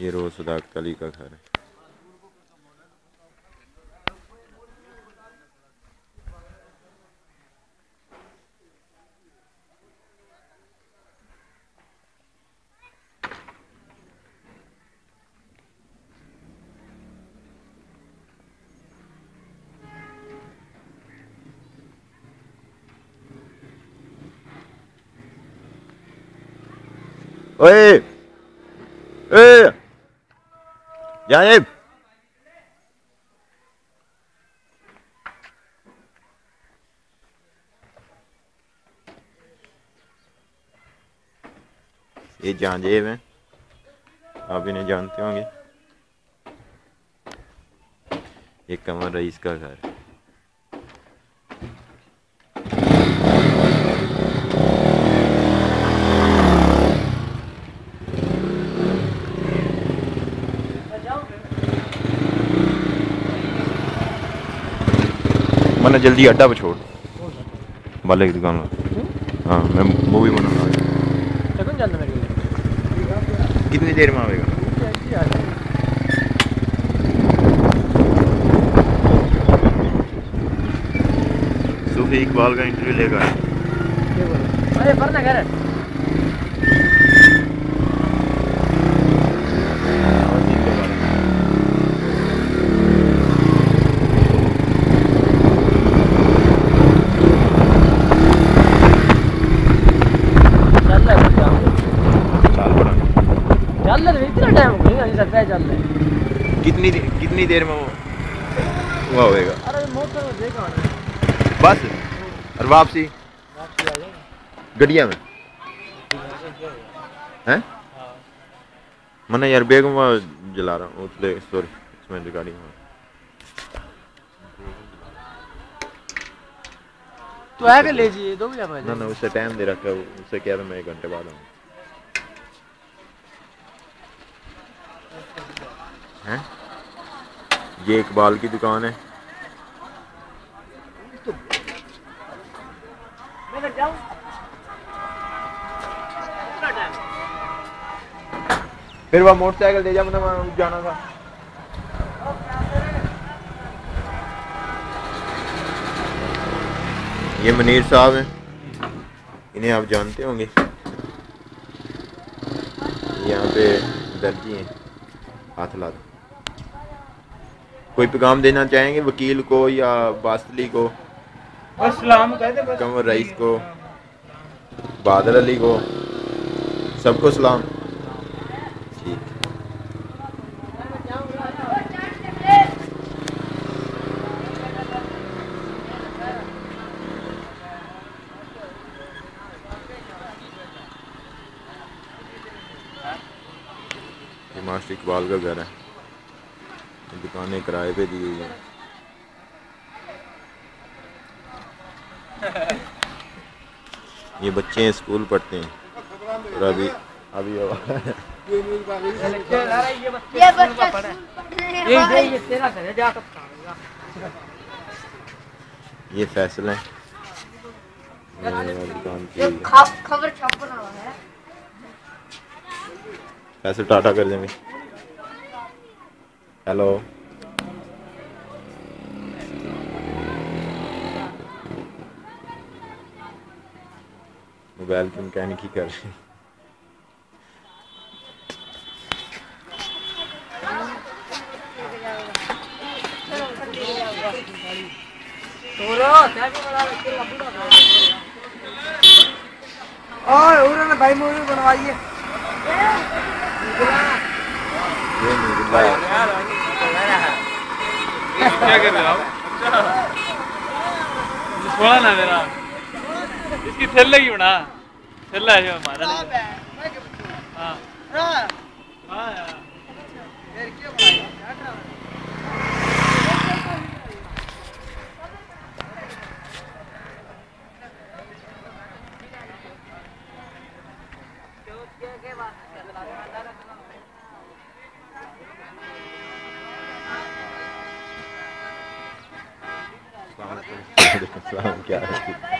یہ روز صداقت علی کا گھر ہے۔ اوئے! جانب یہ جانجیب ہیں آپ انہیں جانتے ہوں گے یہ کمر رئیس کا گھر ہے میں نے جلدی اڈا پہ چھوڑ والے کی دکان پر ہاں میں جانا میرے لیے کتنی دیر میں آئے گا صوفی اقبال کا انٹرویو لے گا ارے پڑھنا گھر چل رہا ہے سال پڑھا چل رہا ہے اتنا ٹائم نہیں ہو سکتا ہے چل رہا ہے کتنی دیر میں وہ ہوئے گا۔ بس۔ اور واپسی؟ گڈیا میں۔ ہیں؟ میں یار بیگم جلا رہا ہوں۔ سوری اس میں تو آ کے لے جیے دو بجے نہ نہ اسے ٹائم دے رکھا ہے۔ اس سے کہہ رہا میں ایک گھنٹے بعد آؤں۔ ہیں؟ یہ اقبال کی دکان ہے۔ پھر وہ موٹر سائیکل دے جا میں جانا تھا۔ یہ منیر صاحب ہیں۔ انہیں آپ جانتے ہوں گے۔ یہاں پہ درجی ہیں ہاتھ لا دو۔ کوئی پیغام دینا چاہیں گے وکیل کو یا باسلی کو؟ کنور رئیس کو بادل علی کو سب کو سلام۔ یہ ماسٹر اقبال کا گھر ہے۔ دکانیں کرائے پہ دی ہوئی ہیں۔ یہ بچے ہیں اسکول پڑھتے ہیں۔ اور ابھی ابھی یہ یہ فیصل ٹاٹا کر دیں گے۔ ہیلو۔ موبائل کی مکینک ہی کر رہے ہیں بھائی مووی بنوائیے کیا کر رہے چھوڑا نا میرا اس کی تھیلے کی بنا تھیلا ہے جو ہمارا ہاں ہاں یار السلام کیا ہے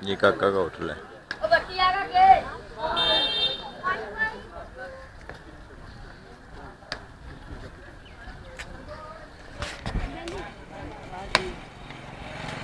یہ کاکا کا اٹھ لے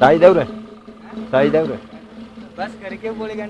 ڈھائی دور ہے ڈھائی دور ہے بس کر کے بولے گا